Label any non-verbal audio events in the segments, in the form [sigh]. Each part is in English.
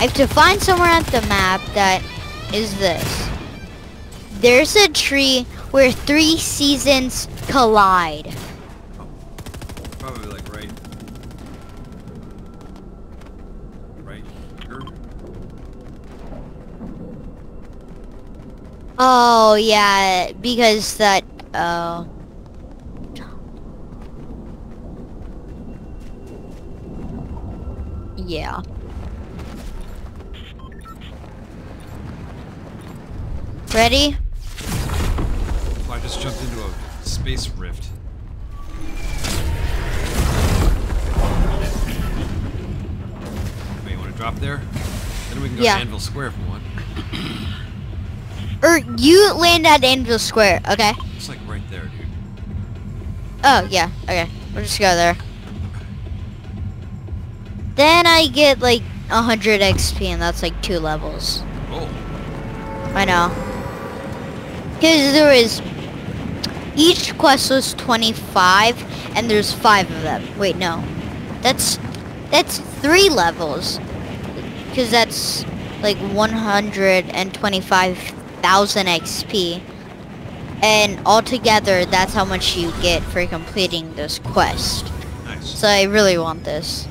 I have to find somewhere on the map that is this. There's a tree where three seasons collide. Probably like right. Right here. Oh yeah, because that. Oh. yeah. Ready? I just jumped into a space rift. Wait, you want to drop there? Then we can go Yeah. to Anvil Square if we want. Or [clears throat] er, you land at Anvil Square, okay? It's like right there, dude. Oh, yeah, okay. We'll just go there. Then I get like 100 XP and that's like two levels. Oh, I know. Because there is... Each quest was 25 and there's five of them. Wait, no. That's... That's three levels. Because that's like 125,000 XP. And altogether, that's how much you get for completing this quest. nice. So I really want this.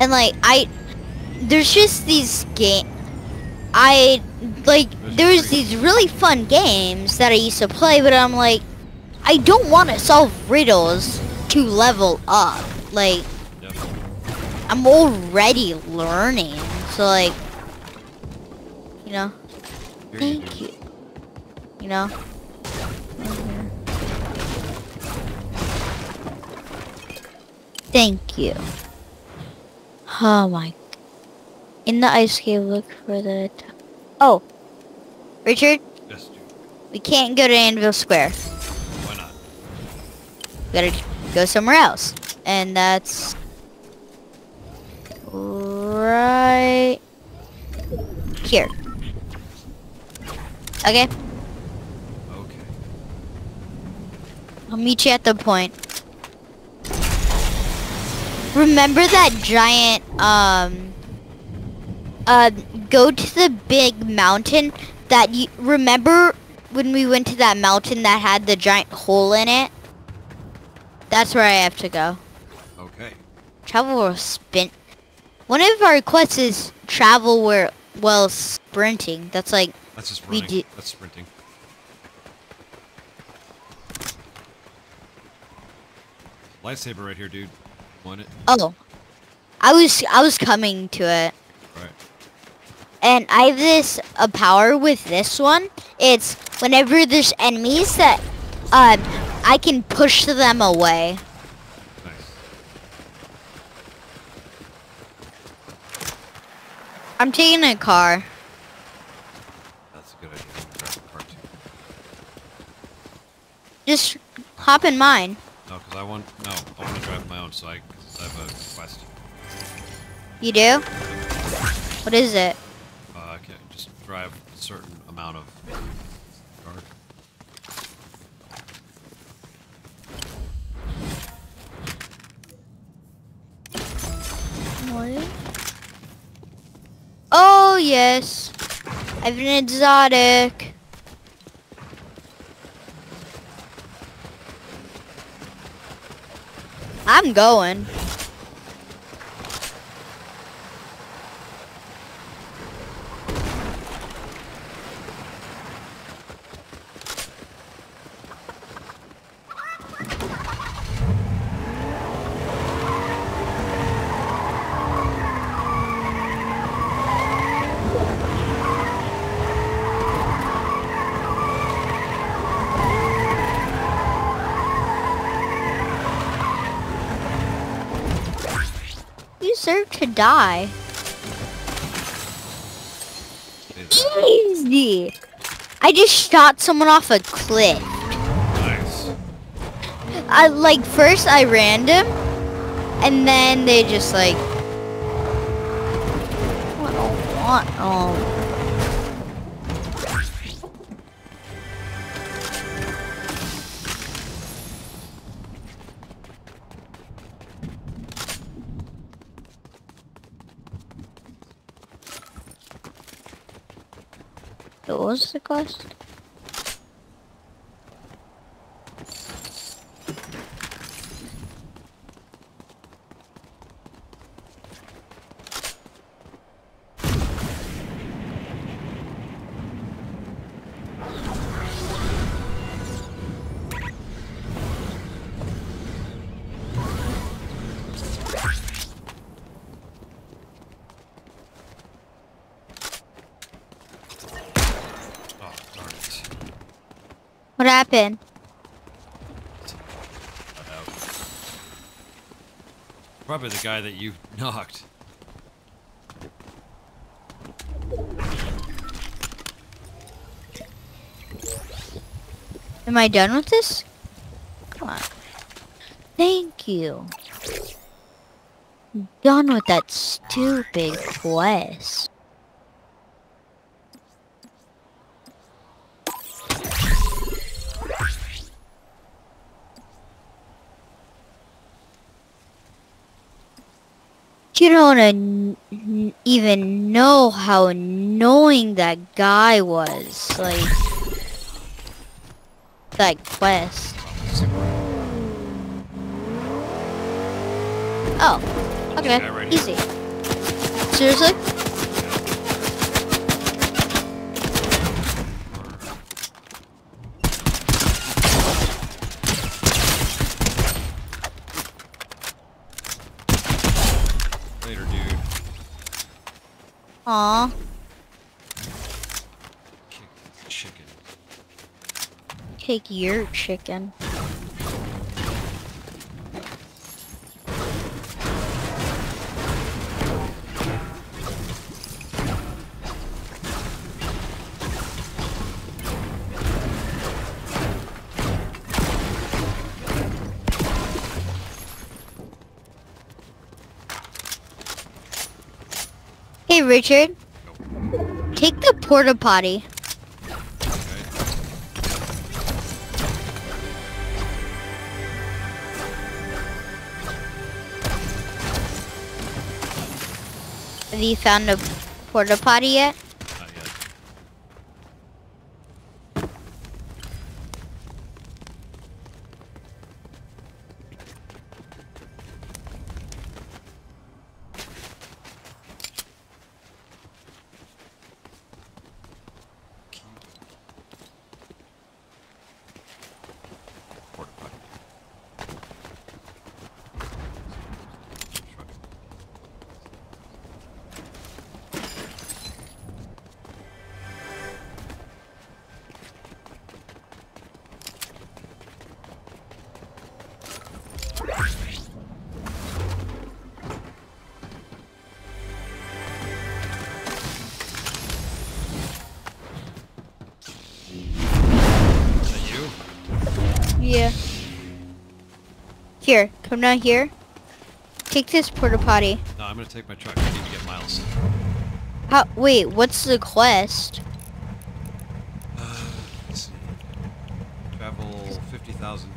And like I there's just these game I like there's these really fun games that I used to play but I'm like I don't want to solve riddles to level up. Like Yep. I'm already learning. So like you know, Here thank do. you. You know? Thank you. Oh my. In the ice cave, look for the. Oh, Richard, Yes, dude. we can't go to Anvil Square. Why not? We gotta go somewhere else, and that's right here. Okay, Okay. I'll meet you at the point. Remember that giant, um, uh, go to the big mountain that you, remember when we went to that mountain that had the giant hole in it? That's where I have to go. Okay. Travel or spin. One of our quests is travel where, well, sprinting. That's like, That's just We running. did- That's sprinting. Lightsaber right here, dude. Want it? oh, I was, I was coming to it. Right. And I have this a power with this one. It's whenever there's enemies that uh, I can push them away. Nice. I'm taking a car. That's a good idea. I'm gonna grab the car. Just hop in mine. No, because I want. No, I want to drive my own. So I, 'cause I have a quest. You do? What is it? Drive a certain amount of car. What? Oh yes, I have an exotic. I'm going. You deserve to die. Easy. I just shot someone off a cliff. Nice. I like first I ran them, and then they just like. I don't want. Oh. Was the quest? What happened? Probably the guy that you knocked. Am I done with this? Come on. Thank you. Done with that stupid quest. You don't an- even know how annoying that guy was. Like, that quest. Oh, okay, right easy. Seriously? Aw, Kick chicken. take your chicken. Richard, take the porta potty. Have you found a porta potty yet. Here, come down here. Take this porta potty. No, I'm gonna take my truck. I need to get miles. How? Wait, what's the quest? Uh, let's see. Travel 50,000.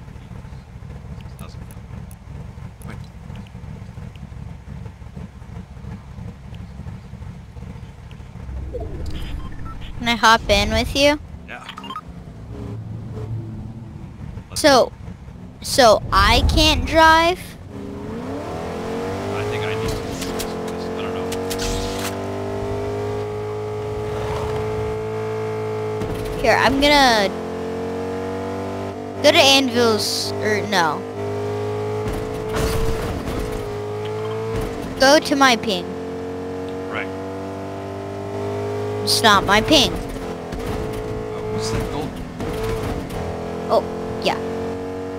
6,000. Wait. Can I hop in with you? Yeah. Let's So, so I can't drive. I think I need to. I don't know. Here, I'm gonna go to Anvil's, or no. Go to my ping. Right. It's not my ping. Oh,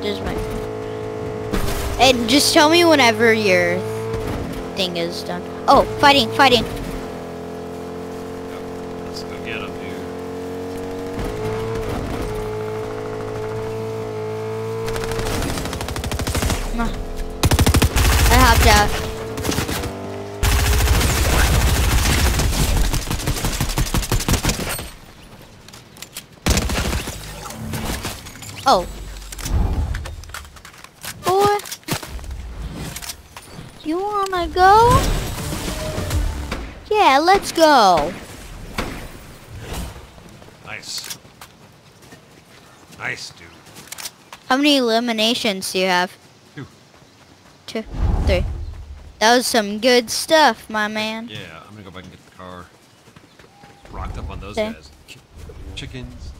just my. And just tell me whenever your thing is done. Oh, fighting, fighting. Let's go get him, dude. I hopped out. Oh. Boy. You wanna go? Yeah, let's go. Nice. Nice, dude. How many eliminations do you have? Two. Two, three. That was some good stuff, my man. Yeah, I'm gonna go back and get the car. Rocked up on those Okay. guys. Ch- chickens.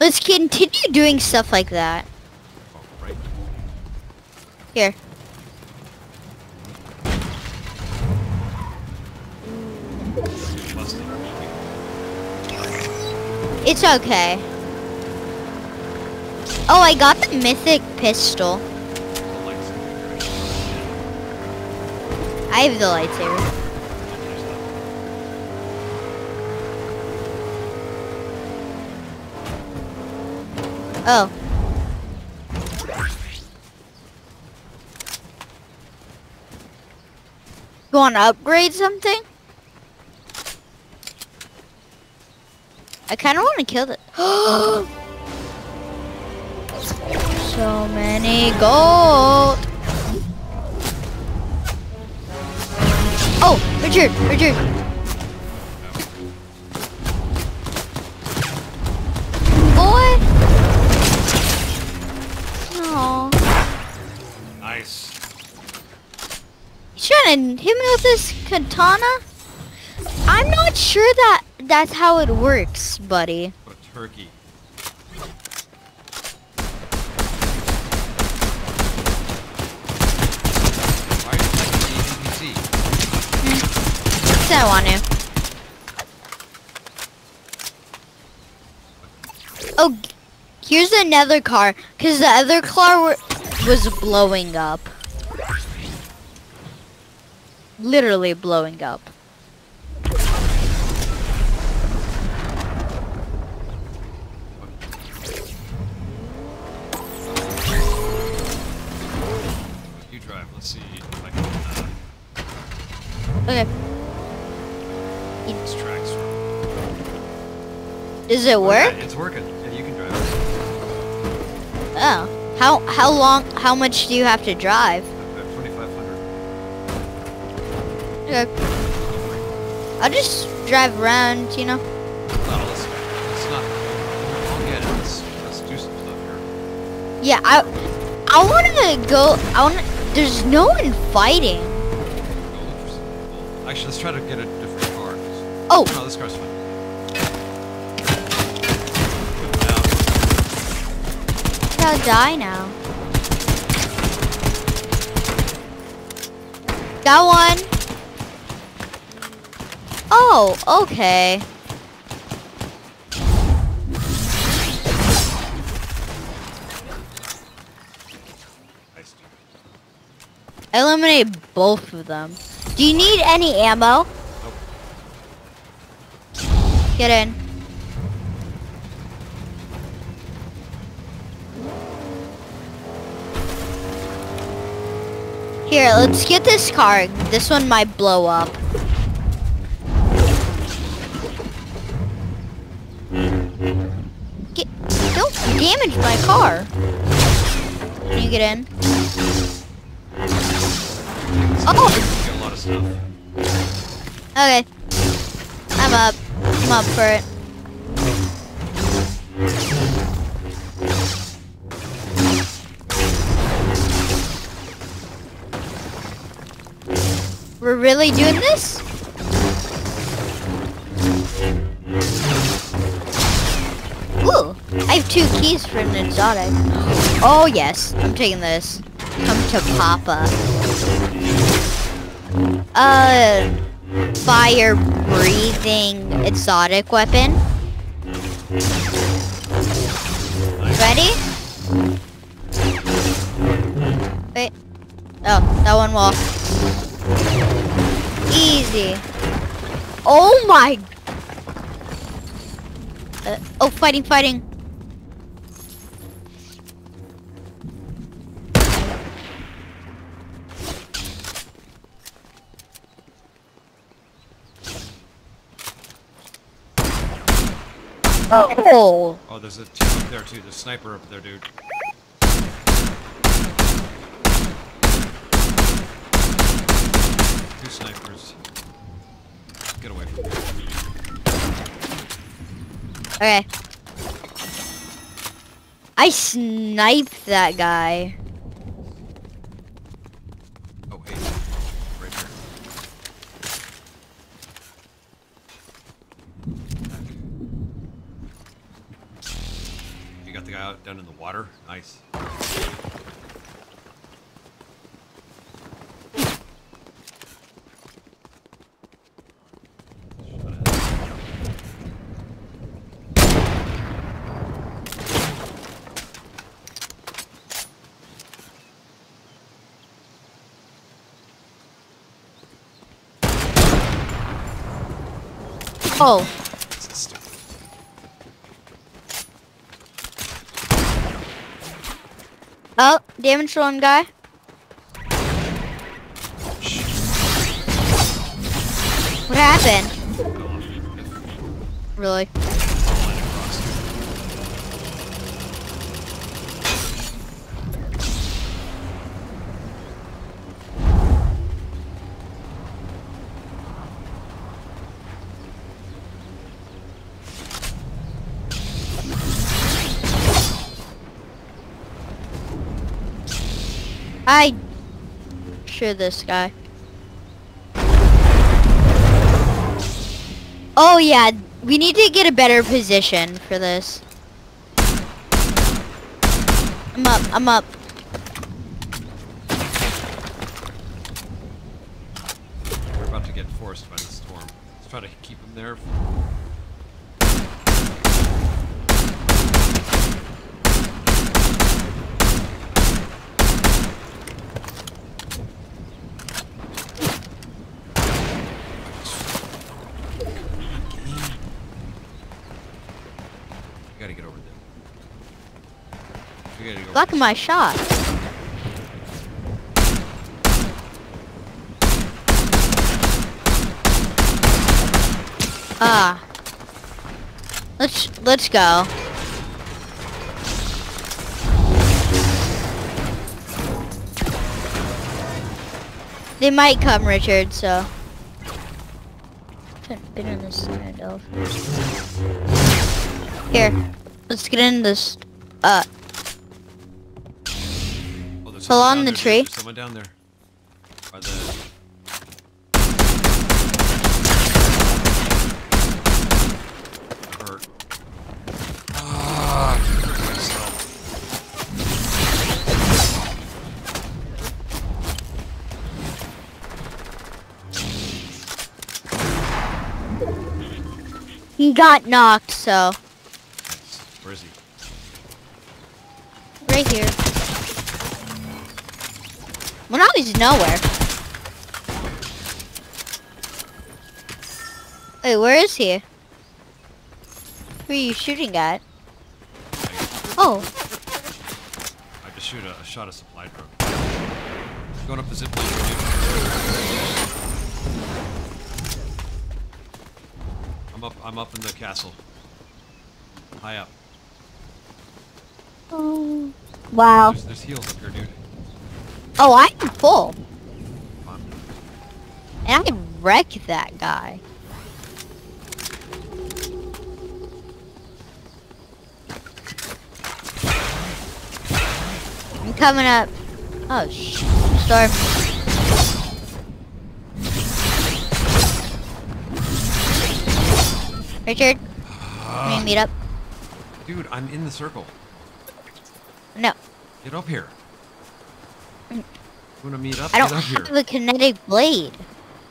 Let's continue doing stuff like that. Oh, right. Here. It's okay. Oh, I got the mythic pistol. I have the lightsaber. Oh. You want to upgrade something? I kind of want to kill it. [gasps] so many gold. Oh, Richard, Richard. Boy. No. Nice. He's trying to hit me with this katana? I'm not sure that that's how it works, buddy. What turkey? Why are you attacking the NPC? Hmm. So I want to. Oh, here's another car, because the other car was blowing up. Literally blowing up. Okay. Does it work? Yeah, it's working. Yeah, you can drive. Oh. How how long? How much do you have to drive? Uh, I've 2,500. Okay. I'll just drive around, you know. No, let's, let's not. I'll get it. Let's, let's do some stuff here. Yeah, I I want to go. I want. There's no one fighting. Go look for some people. Actually, let's try to get a different car. Oh. No, this car's fine. Now, I'll die now. Got one. Oh, okay. nice, dude. I eliminated both of them. Do you need any ammo? Nope. Get in. Here, let's get this car. This one might blow up. Get, don't damage my car. Can you get in? Oh! Okay. I'm up. I'm up for it. We're really doing this? Ooh, I have two keys for an exotic. Oh yes, I'm taking this. Come to Papa. Uh, fire breathing exotic weapon. Ready? Wait. Oh, that one wall. Easy. Oh my. Uh, oh, fighting, fighting. Oh. Oh, there's a team up there too. There's a sniper up there, dude. Two snipers. Get away from me. Okay. I sniped that guy. Oh, hey. Right here. You got the guy out down in the water? Nice. Oh, oh, damage one guy. What happened? Really? I sure this guy. Oh yeah, we need to get a better position for this. I'm up, I'm up. We're about to get forced by the storm. Let's try to keep him there. Gotta get over there. We gotta go. Blocking my shot. Ah. Let's let's go. They might come, Richard, so. Haven't been in this kind of. Here, let's get in this. Uh, Oh, there's on the tree. There's someone down there. By the. Hurt. Ah, myself. he got knocked, so. Right here. Well, now he's nowhere. Wait, where is he? Who are you shooting at? Oh, I just shoot a, shot a supply drone. Going up the zip line. I'm up. I'm up in the castle. High up. oh. Wow. There's, there's heals up here, dude. Oh, I'm full. Come. And I can wreck that guy. I'm coming up. Oh, sh storm. Richard, can we meet up? Dude, I'm in the circle. Get up here. You wanna meet up? I don't up have here. a kinetic blade.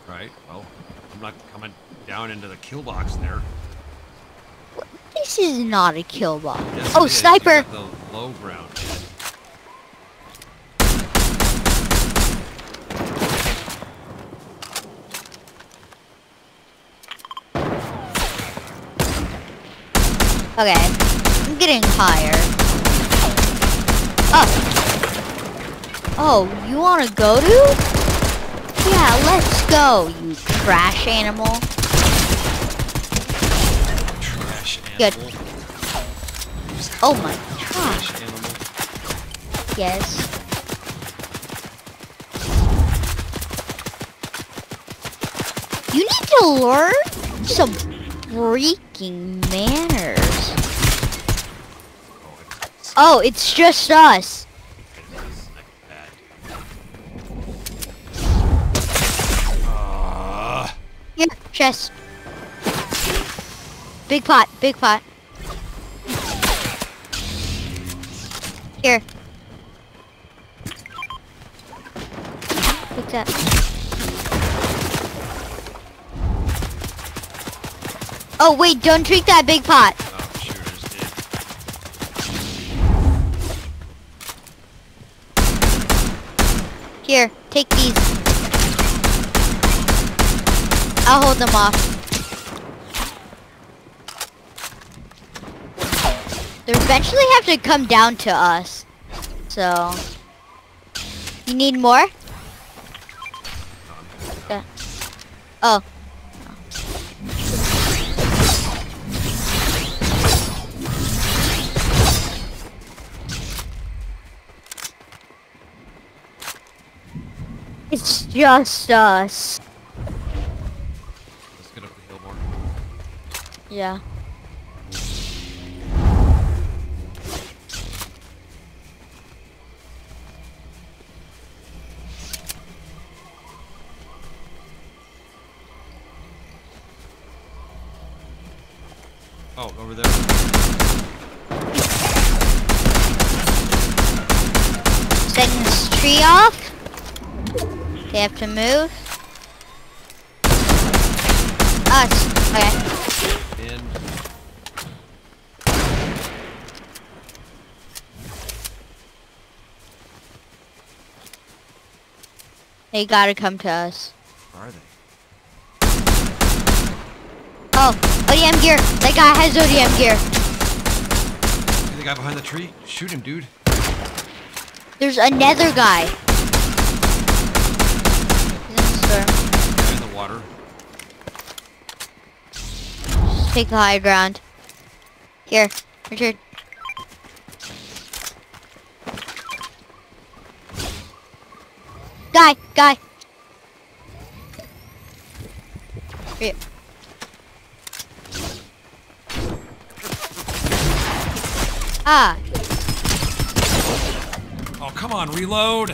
Right. Well, I'm not coming down into the kill box there. This is not a kill box. Yes, oh, it is. You sniper! The low ground. Okay, I'm getting higher. Oh. [laughs] Oh, you wanna go to? Yeah, let's go, you trash animal. Trash Good. Oh my Trash god. animal. Yes. You need to learn some freaking manners. Oh, it's just us. Okay, this is like bad. Uh, Here, chest. Big pot, big pot. Here. Take that. Oh wait, don't drink that big pot. oh, shoot, I just did. Here, take these. I'll hold them off. They eventually have to come down to us. So, you need more? Oh. Just us. Let's get up the hill more. Yeah. Oh, over there. Setting this tree off. They have to move. Ah, us. Okay. In. They gotta come to us. Are they? Oh, ODM gear. That guy has ODM gear. The guy behind the tree? Shoot him, dude. There's another guy. He's in the storm. Guy in the water. Just take the high ground. Here, Richard. Guy, guy. Ah, Oh, come on, reload!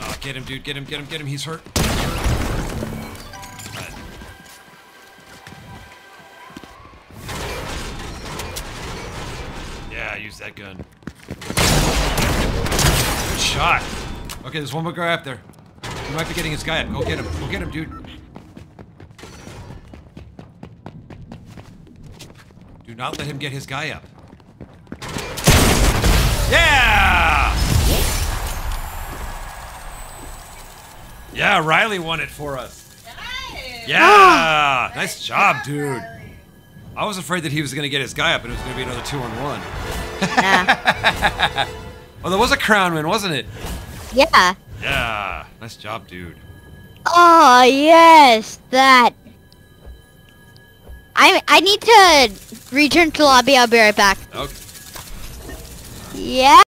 Oh, get him, dude. Get him, get him, get him. He's hurt. That gun. Good shot. Okay, there's one more guy up there. He might be getting his guy up. Go get him. Go get him, dude. Do not let him get his guy up. Yeah! Yeah, Riley won it for us. Yeah! Nice job, dude. I was afraid that he was going to get his guy up and it was going to be another two on one. Nah. Oh, there was a crown win, wasn't it? yeah. Yeah. Nice job, dude. Oh yes, that. I I need to return to lobby. I'll be right back. Okay. Yeah.